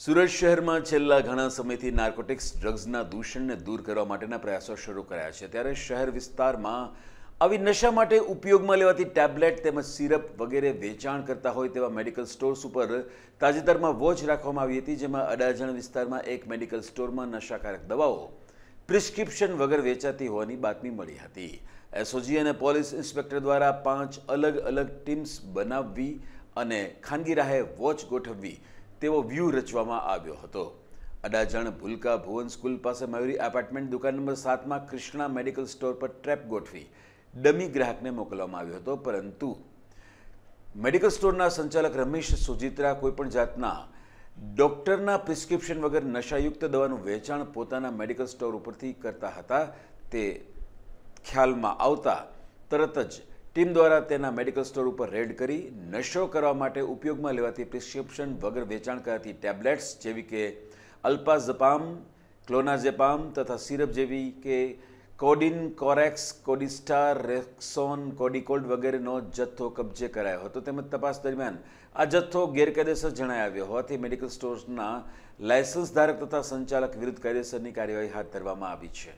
સુરત શહેરમાં છેલ્લા ઘણા સમયથી નાર્કોટિક્સ ડ્રગ્સના દૂષણને દૂર કરવા માટેના પ્રયાસો શરૂ કર્યા છે. ત્યારે શહેર વિસ્તારમાં આવી નશા માટે ઉપયોગમાં લેવાતી ટેબ્લેટ તેમજ સિરપ વગેરે વેચાણ કરતા હોય તેવા મેડિકલ સ્ટોર્સ ઉપર તાજેતરમાં વોચ રાખવામાં આવી હતી, જેમાં અડાજણ વિસ્તારમાં એક મેડિકલ સ્ટોરમાં નશાકારક દવાઓ પ્રિસ્ક્રિપ્શન વગર વેચાતી હોવાની બાતમી મળી હતી. એસઓજી અને પોલીસ ઇન્સ્પેક્ટર દ્વારા પાંચ અલગ અલગ ટીમ્સ બનાવવી અને ખાનગી રાહે વોચ ગોઠવવી તેવો વ્યૂહ રચવામાં આવ્યો હતો. અડાજણ ભૂલકા ભુવન સ્કૂલ પાસે મયુરી એપાર્ટમેન્ટ દુકાન નંબર સાતમાં કૃષ્ણા મેડિકલ સ્ટોર પર ટ્રેપ ગોઠવી ડમી ગ્રાહકને મોકલવામાં આવ્યો હતો, પરંતુ મેડિકલ સ્ટોરના સંચાલક રમેશ સુજિત્રા કોઈપણ જાતના ડોક્ટરના પ્રિસ્ક્રિપ્શન વગર નશાયુક્ત દવાનું વેચાણ પોતાના મેડિકલ સ્ટોર ઉપરથી કરતા હતા. તે ખ્યાલમાં આવતા તરત જ ટીમ દ્વારા તેના મેડિકલ સ્ટોર ઉપર રેડ કરી નશો કરવા માટે ઉપયોગમાં લેવાતી પ્રિસ્ક્રિપ્શન વગર વેચાણ કરાતી ટેબ્લેટ્સ જેવી કે અલ્પાઝપામ, ક્લોનાઝેપામ તથા સિરપ જેવી કે કોડિન, કોરેક્સ કોડિસ્ટાર રેક્સોન, કોડિકોલ્ડ વગેરેનો જથ્થો કબજે કરાયો હતો. તેમજ તપાસ દરમિયાન આ જથ્થો ગેરકાયદેસર જણાય આવ્યો હોવાથી મેડિકલ સ્ટોર્સના લાયસન્સ ધારક તથા સંચાલક વિરુદ્ધ કાયદેસરની કાર્યવાહી હાથ ધરવામાં આવી છે.